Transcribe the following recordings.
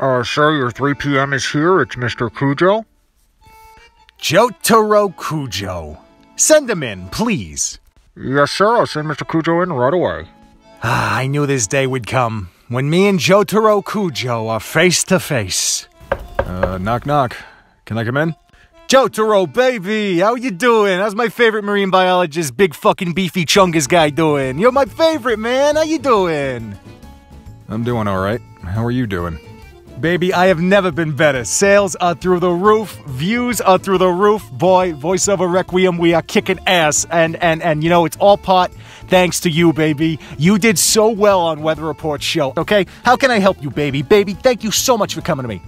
Uh, sir, your 3 p.m. is here. It's Mr. Kujo. Jotaro Kujo. Send him in, please. Yes, sir. I'll send Mr. Kujo in right away. Ah, I knew this day would come when me and Jotaro Kujo are face to face. Uh, knock knock. Can I come in? Jotaro, baby, how you doing? How's my favorite marine biologist, big fucking beefy chungus guy doing? You're my favorite, man. How you doing? I'm doing all right. How are you doing? Baby, I have never been better. Sales are through the roof, views are through the roof. Boy, voiceover requiem, we are kicking ass. And and and you know, it's all part thanks to you, baby. You did so well on Weather Report show. Okay? How can I help you, baby? Baby, thank you so much for coming to me.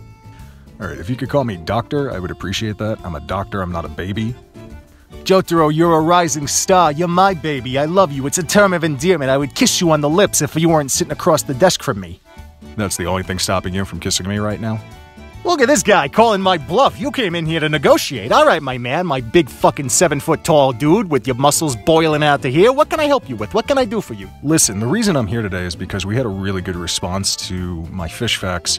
All right, if you could call me doctor, I would appreciate that. I'm a doctor, I'm not a baby. Jotaro, you're a rising star. You're my baby. I love you. It's a term of endearment. I would kiss you on the lips if you weren't sitting across the desk from me. That's the only thing stopping you from kissing me right now? Look at this guy calling my bluff. You came in here to negotiate. All right, my man, my big fucking seven foot tall dude with your muscles boiling out to here. What can I help you with? What can I do for you? Listen, the reason I'm here today is because we had a really good response to my fish facts.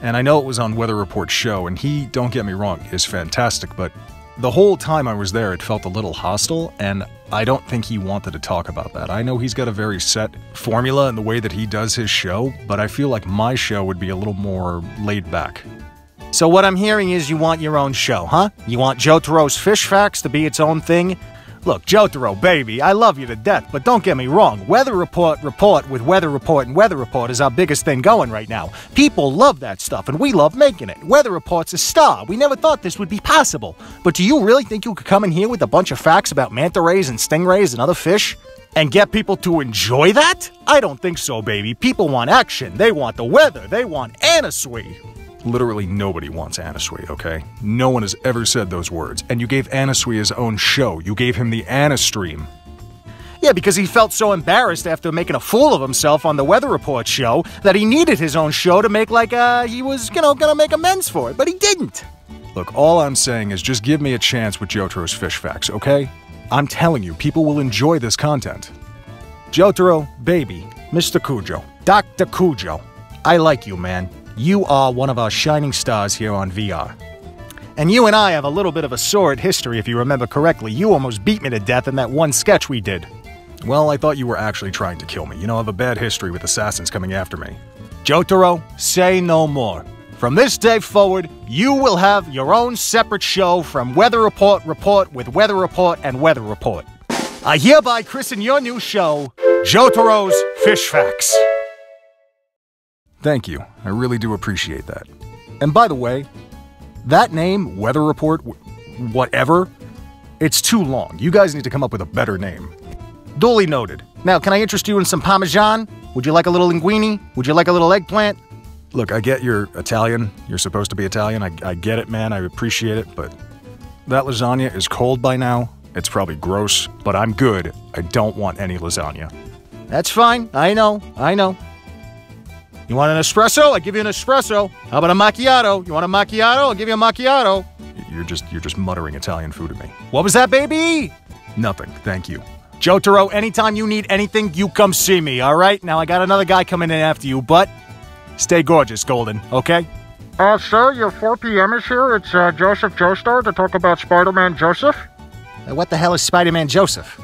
And I know it was on Weather Report's show, and he, don't get me wrong, is fantastic, but the whole time I was there, it felt a little hostile, and I don't think he wanted to talk about that. I know he's got a very set formula in the way that he does his show, but I feel like my show would be a little more laid back. So, what I'm hearing is you want your own show, huh? You want Joe Jotaro's Fish Facts to be its own thing? Look, Jotaro, baby, I love you to death, but don't get me wrong. Weather Report Report with Weather Report and Weather Report is our biggest thing going right now. People love that stuff, and we love making it. Weather Report's a star. We never thought this would be possible. But do you really think you could come in here with a bunch of facts about manta rays and stingrays and other fish? And get people to enjoy that? I don't think so, baby. People want action. They want the weather. They want Anasui. Literally nobody wants Anasui, okay? No one has ever said those words. And you gave Anasui his own show. You gave him the Anastream. Yeah, because he felt so embarrassed after making a fool of himself on the Weather Report show that he needed his own show to make like uh he was, you know, gonna make amends for it, but he didn't. Look, all I'm saying is just give me a chance with Jotaro's Fish Facts, okay? I'm telling you, people will enjoy this content. Jotaro, baby, Mr. Kujo, Dr. Kujo, I like you, man. You are one of our shining stars here on VR. And you and I have a little bit of a sordid history, if you remember correctly. You almost beat me to death in that one sketch we did. Well, I thought you were actually trying to kill me. You know, I have a bad history with assassins coming after me. Jotaro, say no more. From this day forward, you will have your own separate show from Weather Report Report with Weather Report and Weather Report. I hereby christen your new show, Jotaro's Fish Facts. Thank you. I really do appreciate that. And by the way, that name, Weather Report, whatever, it's too long. You guys need to come up with a better name. Duly noted. Now, can I interest you in some Parmesan? Would you like a little linguine? Would you like a little eggplant? Look, I get you're Italian. You're supposed to be Italian. I, I get it, man. I appreciate it, but that lasagna is cold by now. It's probably gross, but I'm good. I don't want any lasagna. That's fine. I know. I know. You want an espresso? I give you an espresso. How about a macchiato? You want a macchiato? I'll give you a macchiato. You're just you're just muttering Italian food at me. What was that, baby? Nothing. Thank you. Jotaro, anytime you need anything, you come see me, all right? Now I got another guy coming in after you, but stay gorgeous, Golden, okay? Uh, sir, your 4 p.m. is here. It's uh, Joseph Joestar to talk about Spider-Man Joseph. Uh, What the hell is Spider-Man Joseph?